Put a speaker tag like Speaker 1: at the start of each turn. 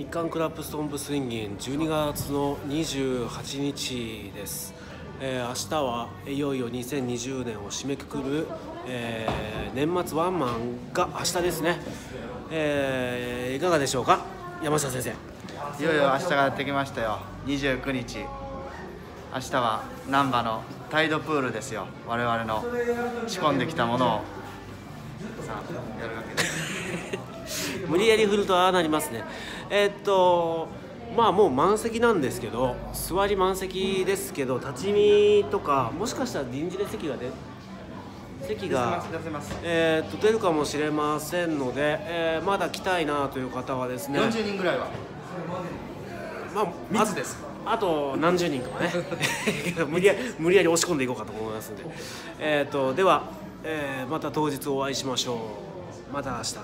Speaker 1: 日韓クラップストンプスインギン12月の28日です、えー明日はいよいよ2020年を締めくくる、えー年末ワンマンが明日ですね、えーいかがでしょうか？山下先生。
Speaker 2: いよいよ明日がやってきましたよ。29日。明日は難波のタイドプールですよ。我々の仕込んできたものを。
Speaker 1: 無理やり振るとああなりますね。えーっとまあもう満席なんですけど座り満席ですけど立ち見とかもしかしたら臨時で席が出席がえーっと出るかもしれませんので、えーまだ来たいなという方はですね
Speaker 2: 40人ぐらいは。
Speaker 1: まあ、
Speaker 2: 密です。
Speaker 1: あと何十人かはね。無理やり無理やり押し込んでいこうかと思いますんで、えー、とでは、えーまた当日お会いしましょう。また明日